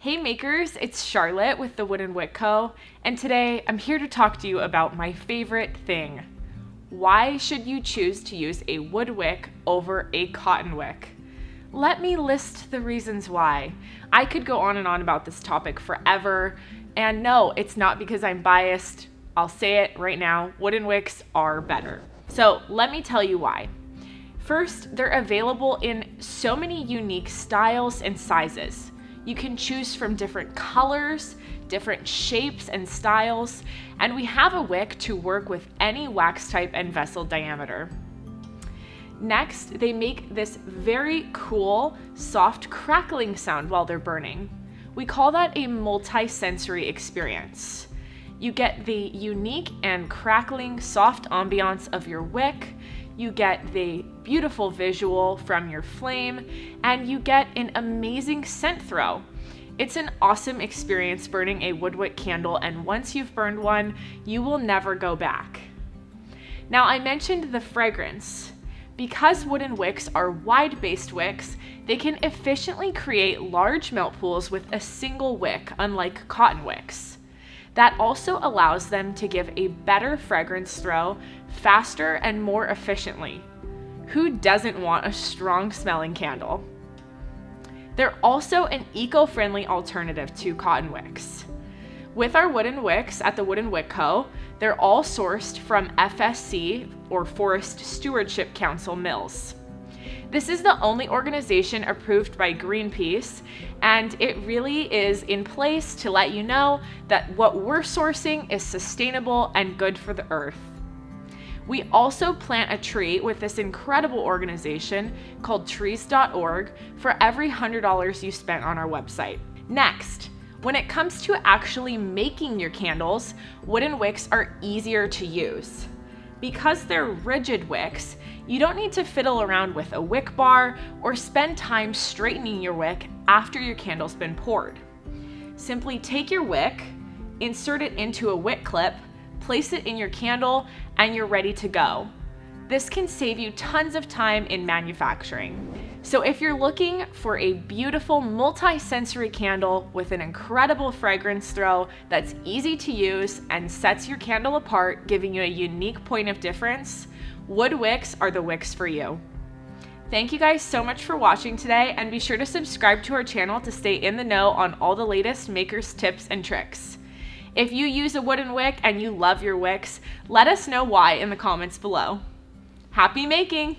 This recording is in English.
Hey makers, it's Charlotte with the Wooden Wick Co. And today I'm here to talk to you about my favorite thing. Why should you choose to use a wood wick over a cotton wick? Let me list the reasons why. I could go on and on about this topic forever, and no, it's not because I'm biased. I'll say it right now wooden wicks are better. So let me tell you why. First, they're available in so many unique styles and sizes. You can choose from different colors, different shapes and styles, and we have a wick to work with any wax type and vessel diameter. Next, they make this very cool, soft crackling sound while they're burning. We call that a multi-sensory experience. You get the unique and crackling soft ambiance of your wick, you get the beautiful visual from your flame, and you get an amazing scent throw. It's an awesome experience burning a woodwick candle, and once you've burned one, you will never go back. Now, I mentioned the fragrance. Because wooden wicks are wide based wicks, they can efficiently create large melt pools with a single wick, unlike cotton wicks. That also allows them to give a better fragrance throw faster and more efficiently. Who doesn't want a strong smelling candle? They're also an eco-friendly alternative to cotton wicks. With our wooden wicks at the Wooden Wick Co., they're all sourced from FSC or Forest Stewardship Council mills. This is the only organization approved by Greenpeace, and it really is in place to let you know that what we're sourcing is sustainable and good for the earth. We also plant a tree with this incredible organization called trees.org for every $100 you spent on our website. Next, when it comes to actually making your candles, wooden wicks are easier to use. Because they're rigid wicks, you don't need to fiddle around with a wick bar or spend time straightening your wick after your candle's been poured. Simply take your wick, insert it into a wick clip, place it in your candle, and you're ready to go. This can save you tons of time in manufacturing. So if you're looking for a beautiful multi-sensory candle with an incredible fragrance throw that's easy to use and sets your candle apart, giving you a unique point of difference, wood wicks are the wicks for you. Thank you guys so much for watching today and be sure to subscribe to our channel to stay in the know on all the latest makers tips and tricks. If you use a wooden wick and you love your wicks, let us know why in the comments below. Happy making!